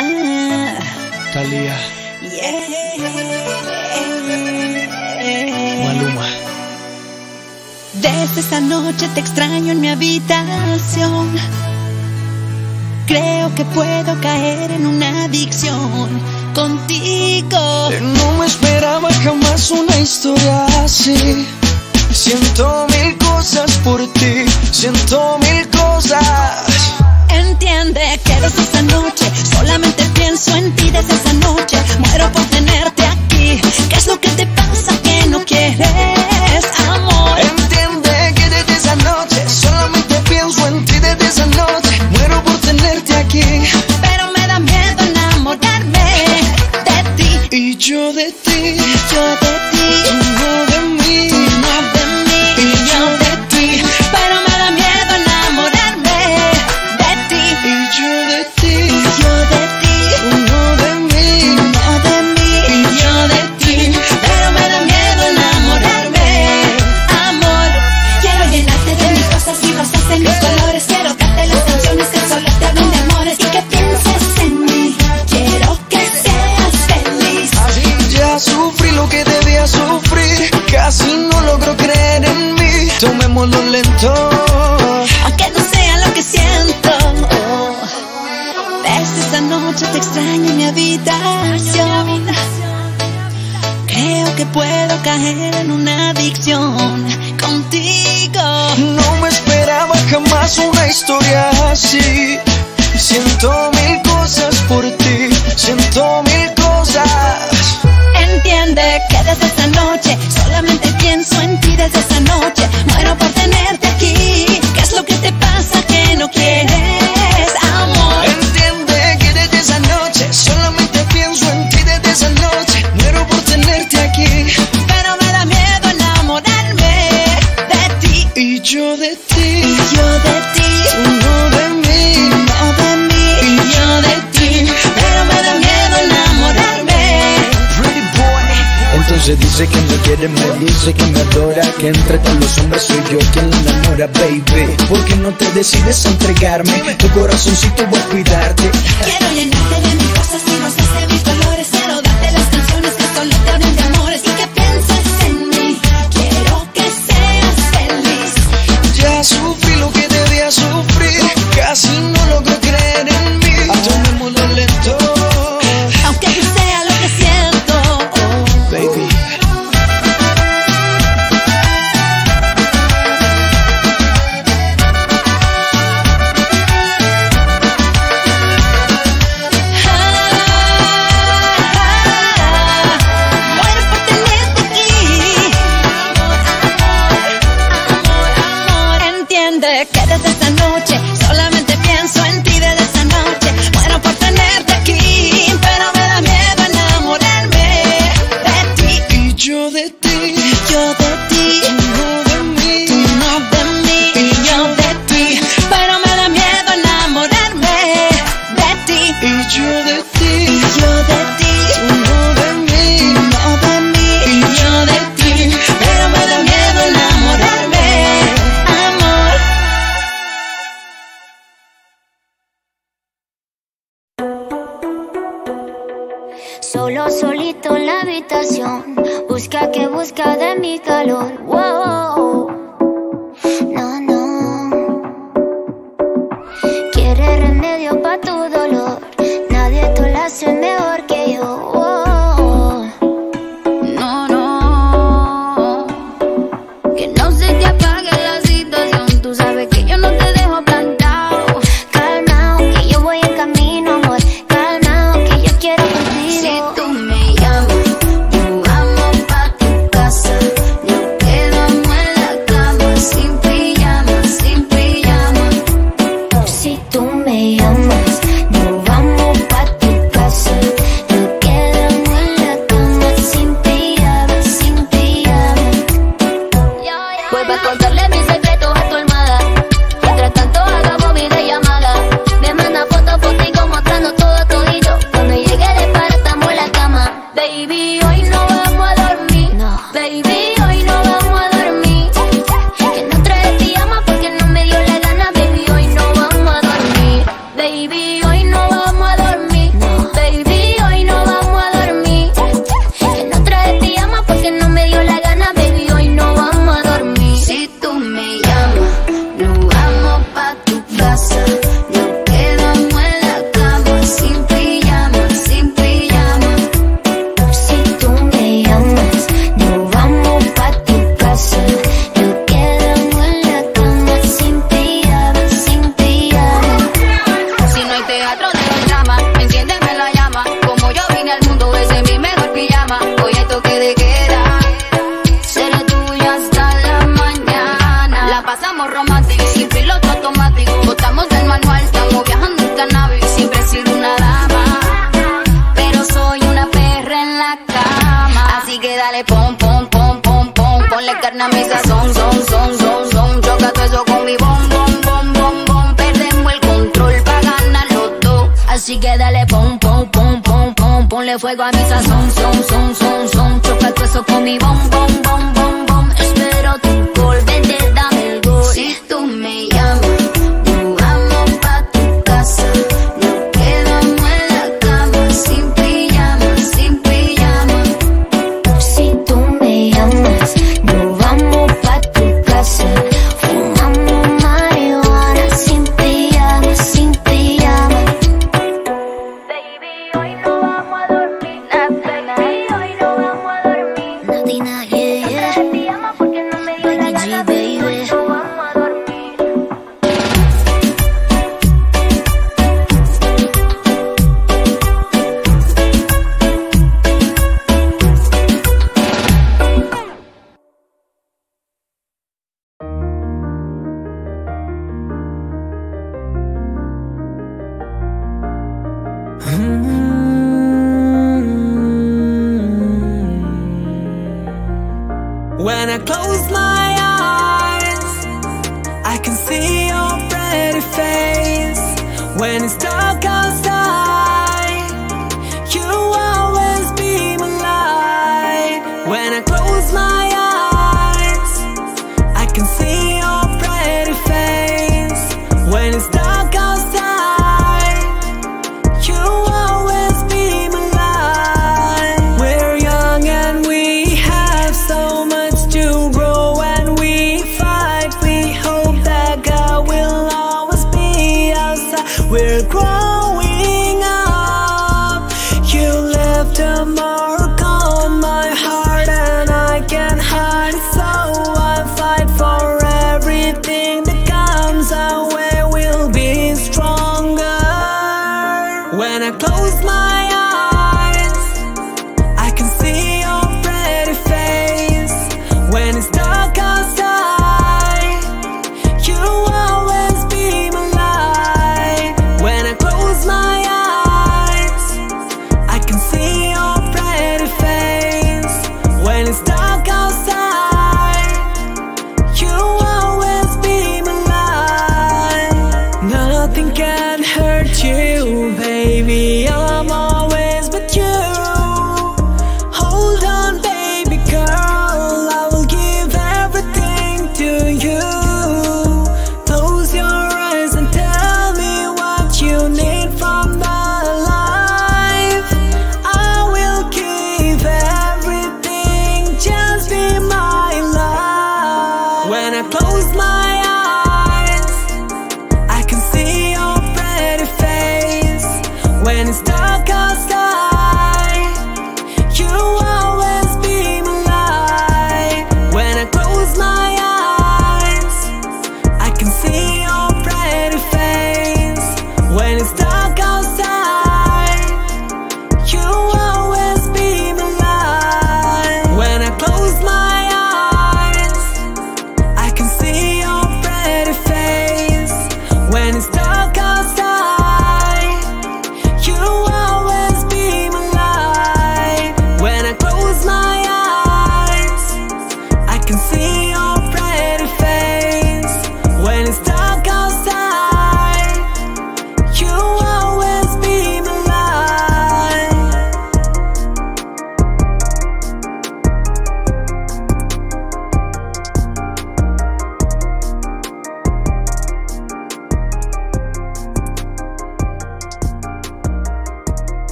Ah. Talía. Yeah. Maluma. Desde esta noche te extraño en mi habitación. Creo que puedo caer en una adicción contigo. No me esperaba jamás una historia así. Siento mil cosas por ti, siento mil cosas. Entiende que desde esa noche. puedo caer en una adicción contigo. No me esperaba jamás una historia así. mujeres me dice que me adora Que entre todos los hombres soy yo quien la enamora, baby ¿Por qué no te decides a entregarme? Tu corazoncito voy a cuidarte Quiero llenarte de mi solo solito en la habitación. Busca que busca de mi calor. Wow. No, no. Quiere remedio para tu dolor. Nadie te lo hace dale pom, pom, pom, pom. Ponle carne a mi sazón, son, son, son, son. Choca todo eso con mi bom, bom, bom, bom, bom. Perdemos el control pa' ganarlo todo. Así que dale pom, pom, pom, pom, pom. Ponle fuego a mi sazón, son, son, son, son. Choca todo eso con mi bom, bom, bom, bom, bom. Espero tu gol, vente, dame el gol.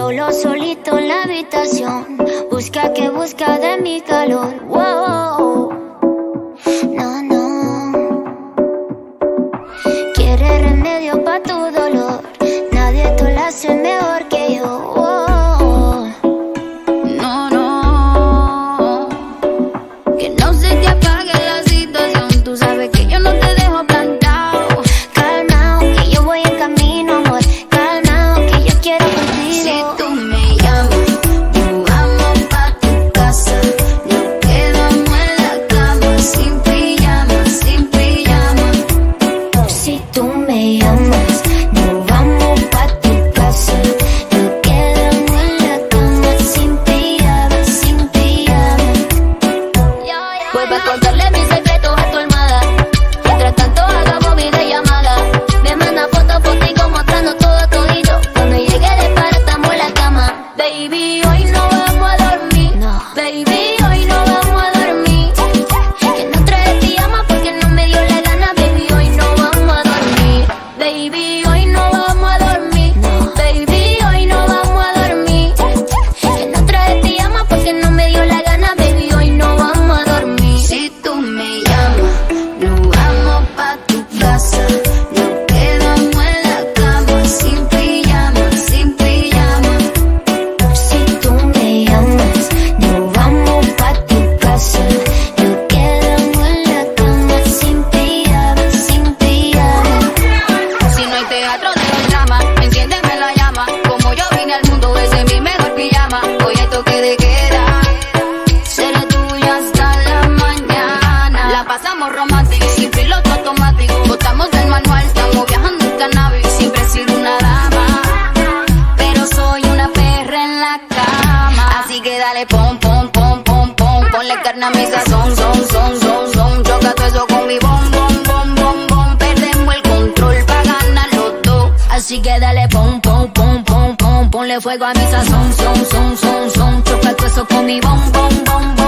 Solo solito en la habitación, busca que busca de mi calor. Wow. somos románticos, sin piloto automático. Botamos del manual, estamos viajando en cannabis. Siempre he sido una dama, pero soy una perra en la cama. Así que dale pom, pom, pom, pom, pom. Ponle carne a mi sazón, son, son, son, son. Choca todo eso con mi bom, bom, bom, bom, bom. Perdemos el control para ganarlo todo. Así que dale pom, pom, pom, pom, pom. Ponle fuego a mi sazón, son, son, son, son. Choca todo eso con mi bom, bom, bom.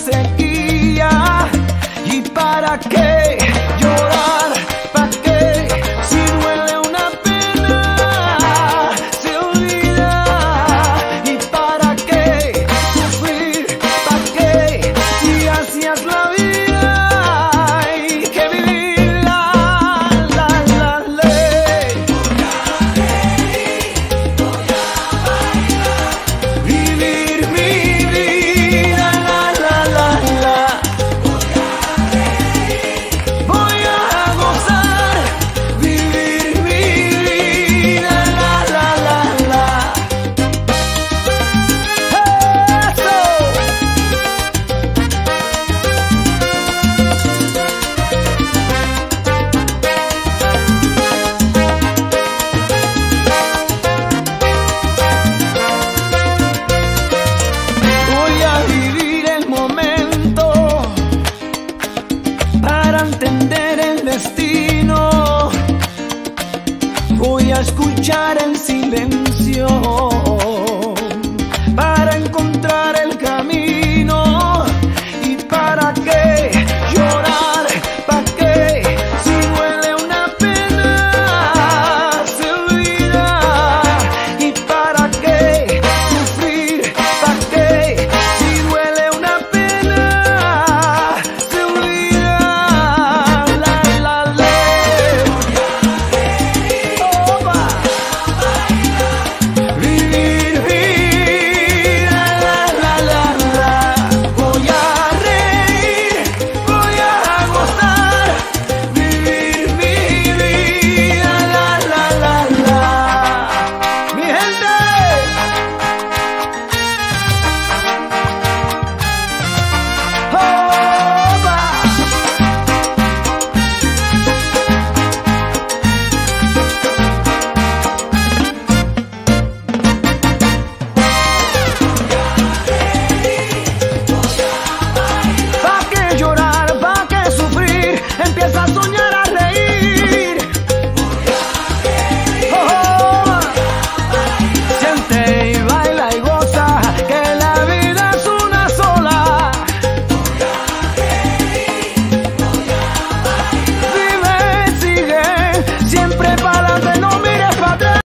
sequía. ¿Y para qué? escuchar silencio.